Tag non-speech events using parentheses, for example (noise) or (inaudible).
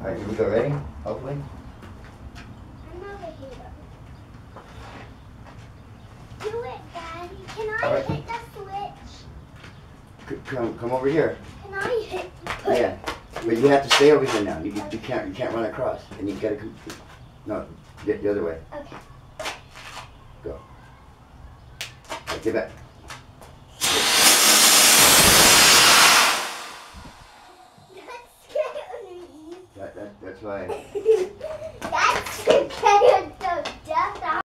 All right, here we go. Ready? Hopefully. I'm over here. Do it, Daddy. Can I right. hit the switch? Come, come over here. Can I hit? Yeah, but you have to stay over here now. You, you can't, you can't run across, and you gotta come. No, the, the other way. Okay. Go. Get back. That's why. (laughs)